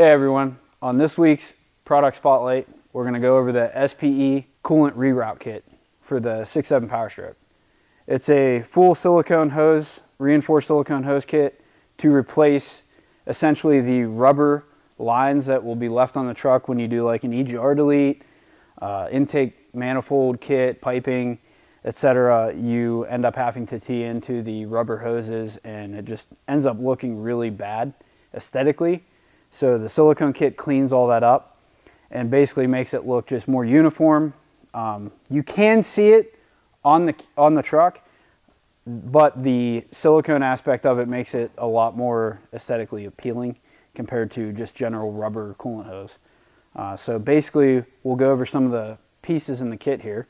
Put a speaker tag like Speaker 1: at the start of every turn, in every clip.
Speaker 1: Hey everyone, on this week's product spotlight, we're going to go over the SPE coolant reroute kit for the 6.7 Power Stroke. It's a full silicone hose, reinforced silicone hose kit to replace essentially the rubber lines that will be left on the truck when you do like an EGR delete, uh, intake manifold kit, piping, etc. You end up having to tee into the rubber hoses and it just ends up looking really bad aesthetically. So the silicone kit cleans all that up and basically makes it look just more uniform. Um, you can see it on the, on the truck, but the silicone aspect of it makes it a lot more aesthetically appealing compared to just general rubber coolant hose. Uh, so basically, we'll go over some of the pieces in the kit here.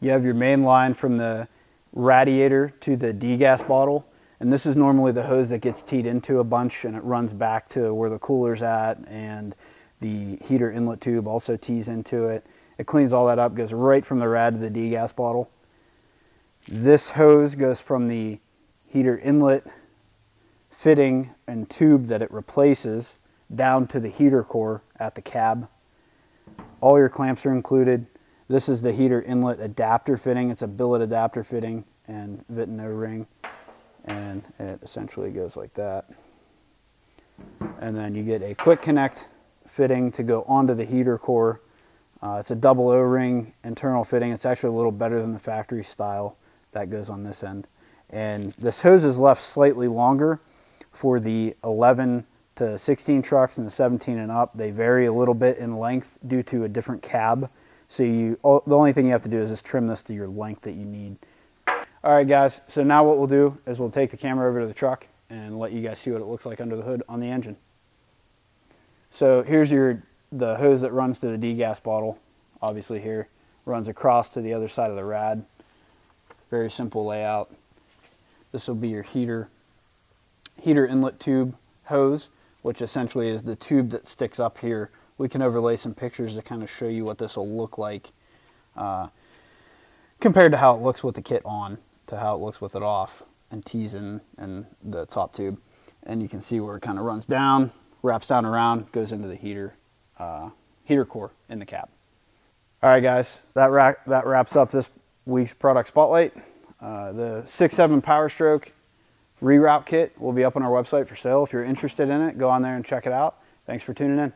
Speaker 1: You have your main line from the radiator to the degas bottle. And this is normally the hose that gets teed into a bunch and it runs back to where the cooler's at and the heater inlet tube also tees into it. It cleans all that up, goes right from the rad to the degas bottle. This hose goes from the heater inlet fitting and tube that it replaces down to the heater core at the cab. All your clamps are included. This is the heater inlet adapter fitting. It's a billet adapter fitting and Viton O-ring. And it essentially goes like that. And then you get a quick connect fitting to go onto the heater core. Uh, it's a double O-ring internal fitting. It's actually a little better than the factory style that goes on this end. And this hose is left slightly longer for the 11 to 16 trucks and the 17 and up. They vary a little bit in length due to a different cab. So you, the only thing you have to do is just trim this to your length that you need. All right, guys, so now what we'll do is we'll take the camera over to the truck and let you guys see what it looks like under the hood on the engine. So here's your the hose that runs to the degas bottle, obviously here, runs across to the other side of the rad. Very simple layout. This will be your heater, heater inlet tube hose, which essentially is the tube that sticks up here. We can overlay some pictures to kind of show you what this will look like uh, compared to how it looks with the kit on to how it looks with it off and tees in and the top tube. And you can see where it kind of runs down, wraps down around, goes into the heater, uh, heater core in the cab. All right, guys, that, ra that wraps up this week's product spotlight. Uh, the 6.7 Power Stroke reroute kit will be up on our website for sale. If you're interested in it, go on there and check it out. Thanks for tuning in.